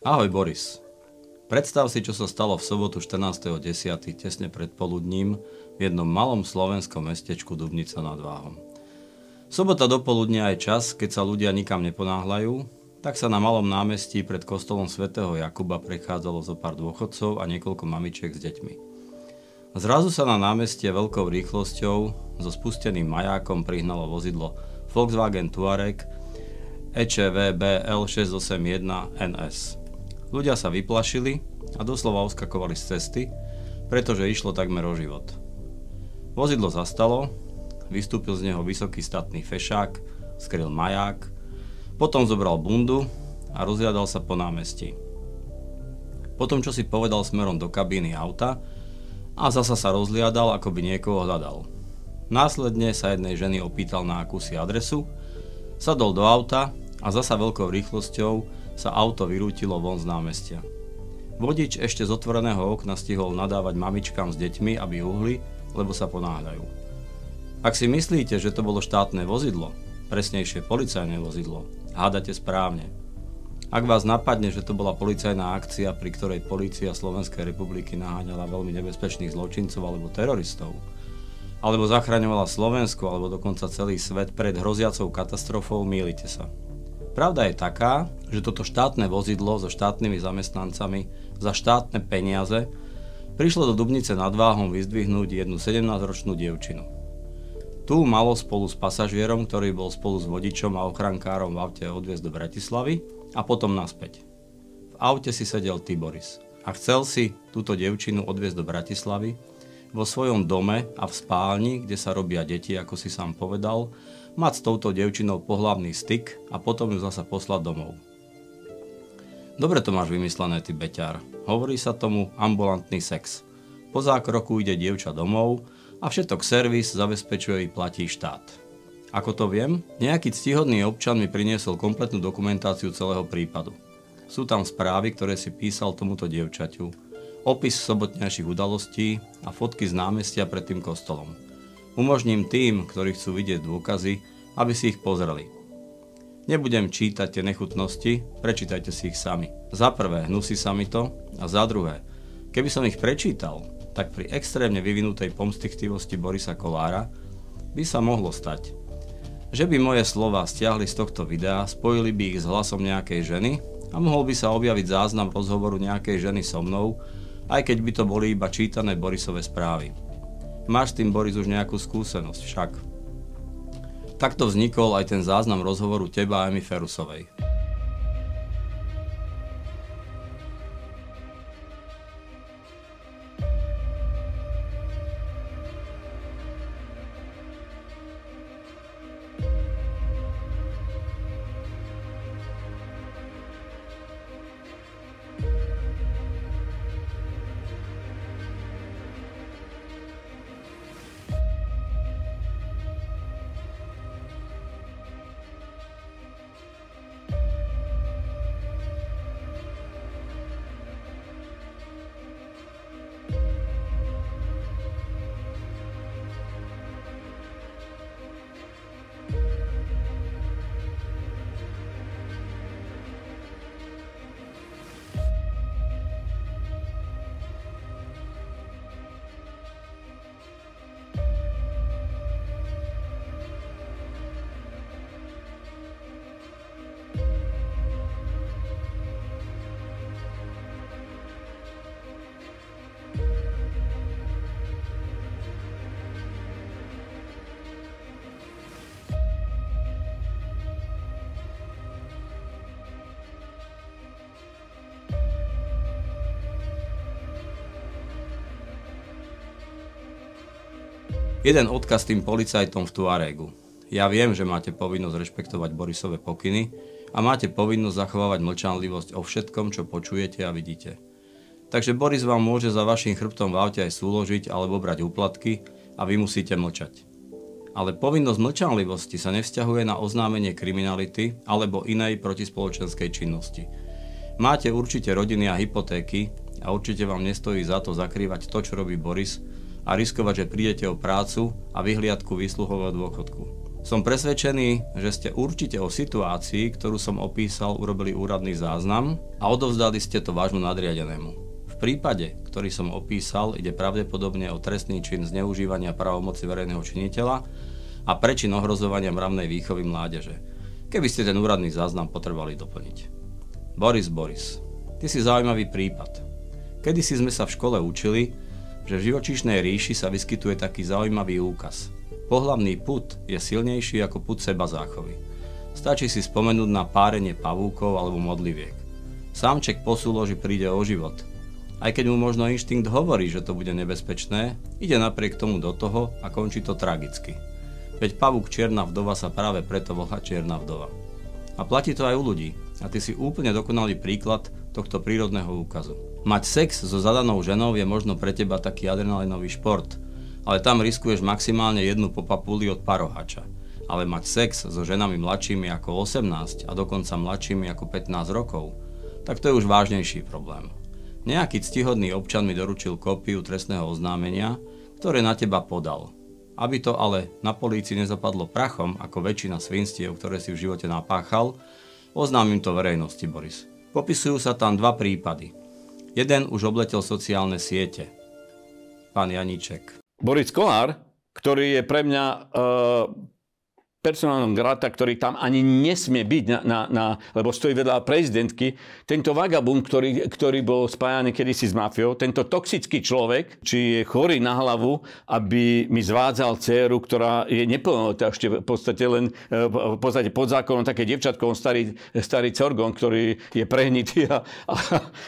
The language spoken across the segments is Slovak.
Ahoj Boris. Predstav si, čo sa stalo v sobotu 14.10. tesne pred poludním v jednom malom slovenskom mestečku Dubnica nad Váhom. Sobota do poludnia je čas, keď sa ľudia nikam neponáhľajú, tak sa na malom námestí pred kostolom svätého Jakuba prechádzalo zo pár dôchodcov a niekoľko mamičiek s deťmi. Zrazu sa na námestie veľkou rýchlosťou so spusteným majákom prihnalo vozidlo Volkswagen Touareg EČV BL681 NS. Ľudia sa vyplašili a doslova uskakovali z cesty, pretože išlo takmer o život. Vozidlo zastalo, vystúpil z neho vysoký statný fešák, skryl maják, potom zobral bundu a rozhľadal sa po námestí. Potom, čo si povedal smerom do kabíny auta a zasa sa rozliadal, ako by niekoho hľadal. Následne sa jednej ženy opýtal na akúsi adresu, sadol do auta a zasa veľkou rýchlosťou sa auto vyrútilo von z námestia. Vodič ešte z otvoreného okna stihol nadávať mamičkám s deťmi, aby uhli, lebo sa ponáhľajú. Ak si myslíte, že to bolo štátne vozidlo, presnejšie policajné vozidlo, hádate správne. Ak vás napadne, že to bola policajná akcia, pri ktorej polícia Slovenskej republiky naháňala veľmi nebezpečných zločincov alebo teroristov, alebo zachraňovala Slovensko alebo dokonca celý svet pred hroziacou katastrofou, mýlite sa. Pravda je taká, že toto štátne vozidlo so štátnymi zamestnancami za štátne peniaze prišlo do Dubnice nad Váhom vyzdvihnúť jednu 17-ročnú dievčinu. Tu malo spolu s pasažierom, ktorý bol spolu s vodičom a ochrankárom v aute odviezť do Bratislavy a potom naspäť. V aute si sedel Tiboris a chcel si túto dievčinu odviezť do Bratislavy vo svojom dome a v spálni, kde sa robia deti, ako si sám povedal, mať s touto devčinou pohlavný styk a potom ju zasa poslať domov. Dobre to máš vymyslené, ty beťar. Hovorí sa tomu ambulantný sex. Po zákroku ide dievča domov a všetok servis zabezpečuje i platí štát. Ako to viem? Nejaký ctihodný občan mi priniesol kompletnú dokumentáciu celého prípadu. Sú tam správy, ktoré si písal tomuto dievčaťu, opis sobotnejších udalostí a fotky z námestia pred tým kostolom. Umožním tým, ktorí chcú vidieť dôkazy, aby si ich pozreli. Nebudem čítať tie nechutnosti, prečítajte si ich sami. Za prvé, hnusí sa mi to a za druhé, keby som ich prečítal, tak pri extrémne vyvinutej pomstichtivosti Borisa Kolára by sa mohlo stať, že by moje slova stiahli z tohto videa, spojili by ich s hlasom nejakej ženy a mohol by sa objaviť záznam rozhovoru nejakej ženy so mnou, aj keď by to boli iba čítané Borisové správy. Máš tým, Boris, už nejakú skúsenosť však. Takto vznikol aj ten záznam rozhovoru teba a Emy Ferusovej. Jeden odkaz tým policajtom v Tuaregu. Ja viem, že máte povinnosť rešpektovať Borisové pokyny a máte povinnosť zachovávať mlčanlivosť o všetkom, čo počujete a vidíte. Takže Boris vám môže za vašim chrbtom v aute aj súložiť alebo brať úplatky a vy musíte mlčať. Ale povinnosť mlčanlivosti sa nevzťahuje na oznámenie kriminality alebo inej protispoločenskej činnosti. Máte určite rodiny a hypotéky a určite vám nestojí za to zakrývať to, čo robí Boris a riskovať, že prídete o prácu a vyhliadku výsluhového dôchodku. Som presvedčený, že ste určite o situácii, ktorú som opísal, urobili úradný záznam a odovzdali ste to vášmu nadriadenému. V prípade, ktorý som opísal, ide pravdepodobne o trestný čin zneužívania právomoci verejného činiteľa a prečin ohrozovania mravnej výchovy mládeže, keby ste ten úradný záznam potrebovali doplniť. Boris Boris, ty si zaujímavý prípad. Kedy si sme sa v škole učili, že v živočíšnej ríši sa vyskytuje taký zaujímavý úkaz. Pohlavný put je silnejší ako put seba záchovy. Stačí si spomenúť na párenie pavúkov alebo modliviek. Sámček po súloži príde o život. Aj keď mu možno inštinkt hovorí, že to bude nebezpečné, ide napriek tomu do toho a končí to tragicky. Veď pavúk čierna vdova sa práve preto volá čierna vdova. A platí to aj u ľudí. A ty si úplne dokonalý príklad tohto prírodného úkazu. Mať sex so zadanou ženou je možno pre teba taký adrenalinový šport, ale tam riskuješ maximálne jednu popapuli od parohača. Ale mať sex so ženami mladšími ako 18 a dokonca mladšími ako 15 rokov, tak to je už vážnejší problém. Nejaký ctihodný občan mi doručil kópiu trestného oznámenia, ktoré na teba podal. Aby to ale na polícii nezapadlo prachom, ako väčšina svinstiev, ktoré si v živote napáchal, oznámim to verejnosti, Boris. Popisujú sa tam dva prípady – Jeden už obletel sociálne siete. Pán Janíček. Boris Kolár, ktorý je pre mňa uh, personálnom grata, ktorý tam ani nesmie byť, na, na, na, lebo stojí vedľa prezidentky. Tento vagabund, ktorý, ktorý bol spájaný kedysi s mafiou, tento toxický človek, či je chorý na hlavu, aby mi zvádzal dceru, ktorá je neplnoletá ešte v podstate len v podstate pod zákonom také devčatko, on starý, starý corgon, ktorý je prehnitý a, a,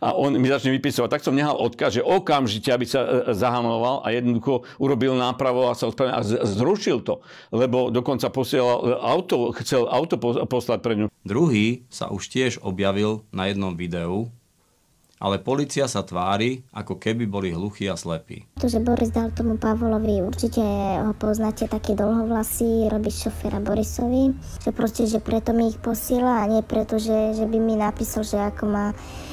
a on mi začne vypisovať. Tak som nehal odkaz, že okamžite, aby sa e, zahamoval a jednoducho urobil nápravo a sa a zrušil to, lebo dokonca posiel posielal auto, chcel auto poslať pre ňu. Druhý sa už tiež objavil na jednom videu, ale policia sa tvári, ako keby boli hluchí a slepí. To, že Boris dal tomu Pavolovi, určite ho poznáte, taký dlhovlasý, robí šoféra Borisovi, že proste, že preto mi ich posiela a nie preto, že, že by mi napísal, že ako ma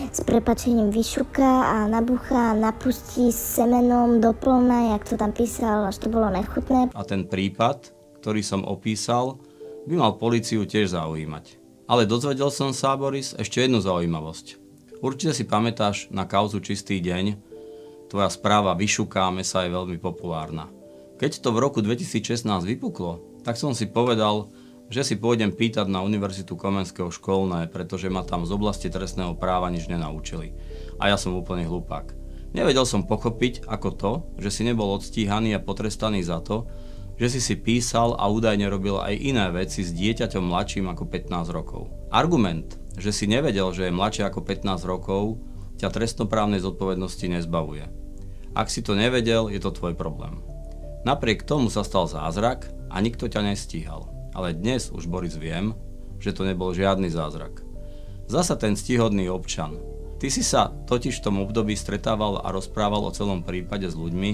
s prepačením vyšuka a nabucha a napustí semenom do plna, jak to tam písal, až to bolo nechutné. A ten prípad ktorý som opísal, by mal policiu tiež zaujímať. Ale dozvedel som sa, Boris, ešte jednu zaujímavosť. Určite si pamätáš na kauzu Čistý deň. Tvoja správa Vyšukáme sa je veľmi populárna. Keď to v roku 2016 vypuklo, tak som si povedal, že si pôjdem pýtať na Univerzitu Komenského školné, pretože ma tam z oblasti trestného práva nič nenaučili. A ja som úplne hlupák. Nevedel som pochopiť ako to, že si nebol odstíhaný a potrestaný za to, že si si písal a údajne robil aj iné veci s dieťaťom mladším ako 15 rokov. Argument, že si nevedel, že je mladšie ako 15 rokov, ťa trestnoprávnej zodpovednosti nezbavuje. Ak si to nevedel, je to tvoj problém. Napriek tomu sa stal zázrak a nikto ťa nestíhal. Ale dnes už Boris viem, že to nebol žiadny zázrak. Zasa ten stihodný občan. Ty si sa totiž v tom období stretával a rozprával o celom prípade s ľuďmi,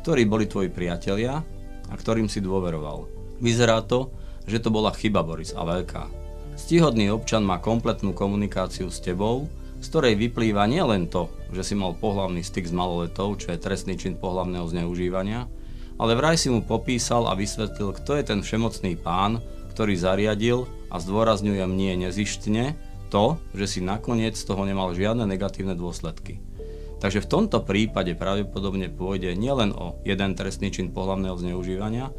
ktorí boli tvoji priatelia a ktorým si dôveroval. Vyzerá to, že to bola chyba Boris a veľká. Stihodný občan má kompletnú komunikáciu s tebou, z ktorej vyplýva nielen to, že si mal pohlavný styk s maloletou, čo je trestný čin pohlavného zneužívania, ale vraj si mu popísal a vysvetlil, kto je ten všemocný pán, ktorý zariadil a zdôrazňujem nie nezištne to, že si nakoniec z toho nemal žiadne negatívne dôsledky. Takže v tomto prípade pravdepodobne pôjde nielen o jeden trestný čin pohľavného zneužívania,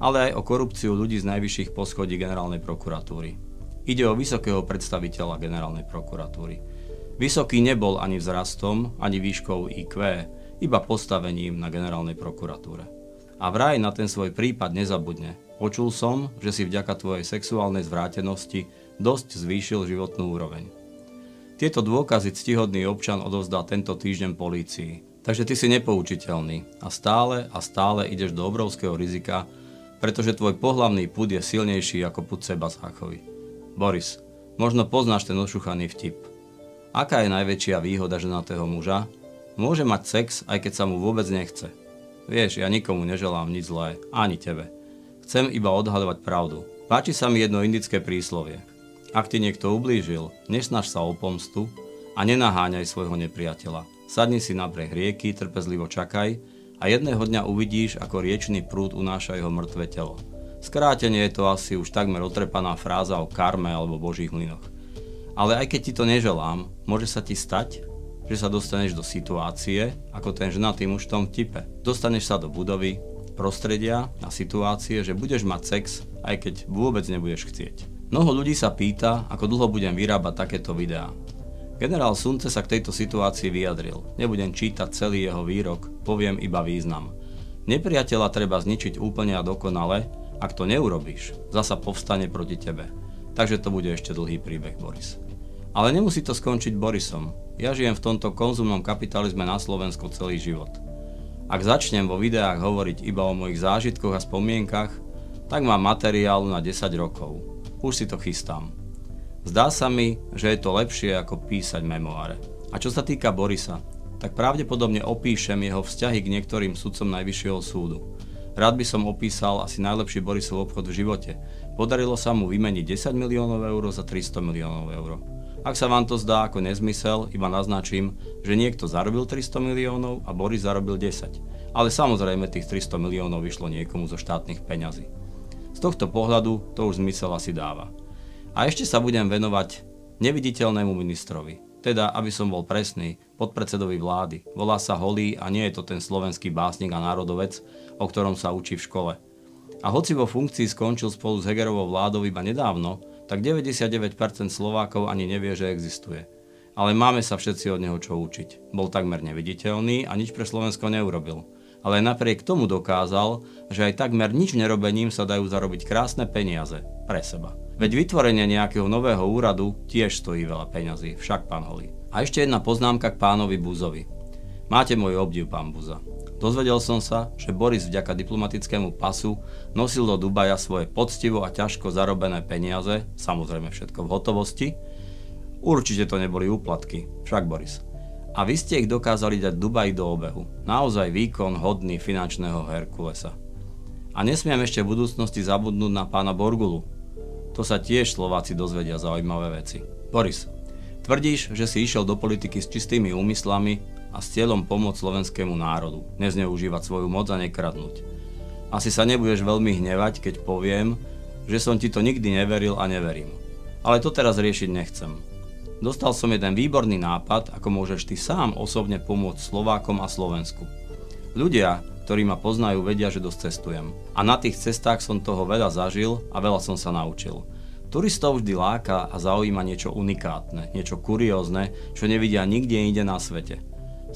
ale aj o korupciu ľudí z najvyšších poschodí generálnej prokuratúry. Ide o vysokého predstaviteľa generálnej prokuratúry. Vysoký nebol ani vzrastom, ani výškou IQ, iba postavením na generálnej prokuratúre. A vraj na ten svoj prípad nezabudne. Počul som, že si vďaka tvojej sexuálnej zvrátenosti dosť zvýšil životnú úroveň. Tieto dôkazy ctihodný občan odovzdá tento týždeň polícii. Takže ty si nepoučiteľný a stále a stále ideš do obrovského rizika, pretože tvoj pohlavný pud je silnejší ako pud seba záchovy. Boris, možno poznáš ten ošuchaný vtip. Aká je najväčšia výhoda ženatého muža? Môže mať sex, aj keď sa mu vôbec nechce. Vieš, ja nikomu neželám nič zlé, ani tebe. Chcem iba odhadovať pravdu. Páči sa mi jedno indické príslovie. Ak ti niekto ublížil, nesnaž sa o pomstu a nenaháňaj svojho nepriateľa. Sadni si na breh rieky, trpezlivo čakaj a jedného dňa uvidíš, ako riečný prúd unáša jeho mŕtve telo. Skrátenie je to asi už takmer otrepaná fráza o karme alebo božích mlynoch. Ale aj keď ti to neželám, môže sa ti stať, že sa dostaneš do situácie, ako ten ženatý muž v tom tipe. Dostaneš sa do budovy, prostredia a situácie, že budeš mať sex, aj keď vôbec nebudeš chcieť. Mnoho ľudí sa pýta, ako dlho budem vyrábať takéto videá. Generál Sunce sa k tejto situácii vyjadril. Nebudem čítať celý jeho výrok, poviem iba význam. Nepriateľa treba zničiť úplne a dokonale, ak to neurobíš, zasa povstane proti tebe. Takže to bude ešte dlhý príbeh, Boris. Ale nemusí to skončiť Borisom. Ja žijem v tomto konzumnom kapitalizme na Slovensku celý život. Ak začnem vo videách hovoriť iba o mojich zážitkoch a spomienkach, tak mám materiálu na 10 rokov. Už si to chystám. Zdá sa mi, že je to lepšie ako písať memoáre. A čo sa týka Borisa, tak pravdepodobne opíšem jeho vzťahy k niektorým sudcom Najvyššieho súdu. Rád by som opísal asi najlepší Borisov obchod v živote. Podarilo sa mu vymeniť 10 miliónov eur za 300 miliónov eur. Ak sa vám to zdá ako nezmysel, iba naznačím, že niekto zarobil 300 miliónov a Boris zarobil 10. Ale samozrejme tých 300 miliónov vyšlo niekomu zo štátnych peňazí. Z tohto pohľadu to už zmysel asi dáva. A ešte sa budem venovať neviditeľnému ministrovi. Teda, aby som bol presný, podpredsedovi vlády. Volá sa Holý a nie je to ten slovenský básnik a národovec, o ktorom sa učí v škole. A hoci vo funkcii skončil spolu s Hegerovou vládou iba nedávno, tak 99% Slovákov ani nevie, že existuje. Ale máme sa všetci od neho čo učiť. Bol takmer neviditeľný a nič pre Slovensko neurobil. Ale napriek tomu dokázal, že aj takmer nič nerobením sa dajú zarobiť krásne peniaze pre seba. Veď vytvorenie nejakého nového úradu tiež stojí veľa peňazí, však pán Holý. A ešte jedna poznámka k pánovi Buzovi. Máte môj obdiv, pán Buza. Dozvedel som sa, že Boris vďaka diplomatickému pasu nosil do Dubaja svoje poctivo a ťažko zarobené peniaze, samozrejme všetko v hotovosti. Určite to neboli úplatky, však Boris. A vy ste ich dokázali dať Dubaj do obehu. Naozaj výkon hodný finančného Herkulesa. A nesmiem ešte v budúcnosti zabudnúť na pána Borgulu. To sa tiež Slováci dozvedia zaujímavé veci. Boris, tvrdíš, že si išiel do politiky s čistými úmyslami a s cieľom pomôcť slovenskému národu, nezneužívať svoju moc a nekradnúť. Asi sa nebudeš veľmi hnevať, keď poviem, že som ti to nikdy neveril a neverím. Ale to teraz riešiť nechcem. Dostal som jeden výborný nápad, ako môžeš ty sám osobne pomôcť Slovákom a Slovensku. Ľudia, ktorí ma poznajú, vedia, že dosť cestujem. A na tých cestách som toho veľa zažil a veľa som sa naučil. Turistov vždy láka a zaujíma niečo unikátne, niečo kuriózne, čo nevidia nikde inde na svete.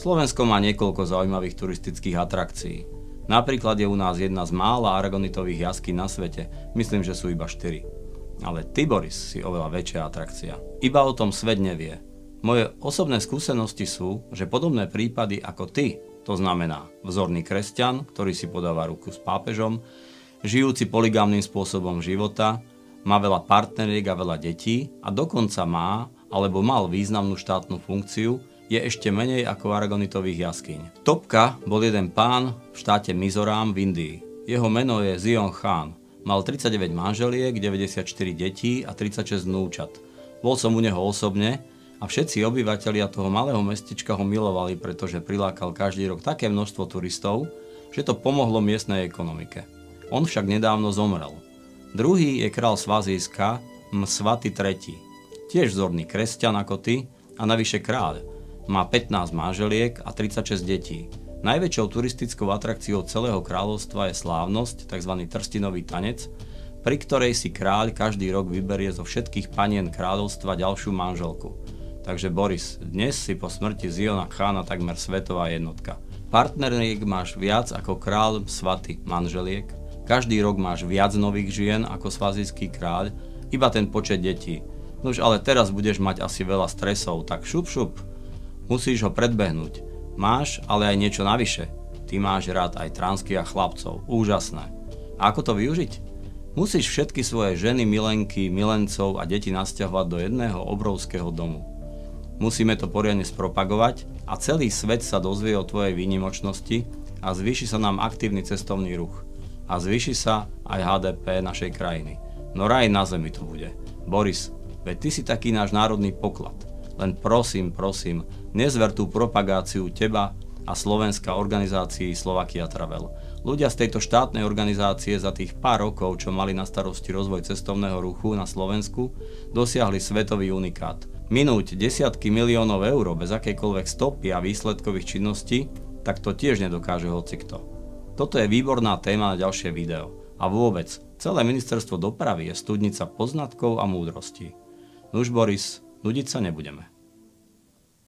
Slovensko má niekoľko zaujímavých turistických atrakcií. Napríklad je u nás jedna z mála aragonitových jaský na svete, myslím, že sú iba 4. Ale ty, Boris, si oveľa väčšia atrakcia. Iba o tom svet nevie. Moje osobné skúsenosti sú, že podobné prípady ako ty, to znamená vzorný kresťan, ktorý si podáva ruku s pápežom, žijúci poligámnym spôsobom života, má veľa partneriek a veľa detí a dokonca má alebo mal významnú štátnu funkciu, je ešte menej ako aragonitových jaskyň. Topka bol jeden pán v štáte Mizoram v Indii. Jeho meno je Zion Khan. Mal 39 manželiek, 94 detí a 36 vnúčat. Bol som u neho osobne a všetci obyvateľia toho malého mestečka ho milovali, pretože prilákal každý rok také množstvo turistov, že to pomohlo miestnej ekonomike. On však nedávno zomrel. Druhý je král Svazíska, Msvaty III. Tiež vzorný kresťan ako ty a navyše kráľ má 15 manželiek a 36 detí. Najväčšou turistickou atrakciou celého kráľovstva je slávnosť, tzv. trstinový tanec, pri ktorej si kráľ každý rok vyberie zo všetkých panien kráľovstva ďalšiu manželku. Takže Boris, dnes si po smrti Ziona Chána takmer svetová jednotka. Partneriek máš viac ako kráľ svaty manželiek, každý rok máš viac nových žien ako svazijský kráľ, iba ten počet detí. Nož ale teraz budeš mať asi veľa stresov, tak šup šup, Musíš ho predbehnúť. Máš ale aj niečo navyše. Ty máš rád aj transky a chlapcov. Úžasné. A ako to využiť? Musíš všetky svoje ženy, milenky, milencov a deti nasťahovať do jedného obrovského domu. Musíme to poriadne spropagovať a celý svet sa dozvie o tvojej výnimočnosti a zvýši sa nám aktívny cestovný ruch. A zvýši sa aj HDP našej krajiny. No raj na zemi tu bude. Boris, veď ty si taký náš národný poklad. Len prosím, prosím, nezver tú propagáciu teba a slovenská organizácii Slovakia Travel. Ľudia z tejto štátnej organizácie za tých pár rokov, čo mali na starosti rozvoj cestovného ruchu na Slovensku, dosiahli svetový unikát. Minúť desiatky miliónov eur bez akejkoľvek stopy a výsledkových činností, tak to tiež nedokáže hocikto. Toto je výborná téma na ďalšie video. A vôbec, celé ministerstvo dopravy je studnica poznatkov a múdrostí. Nuž Boris, nudiť sa nebudeme.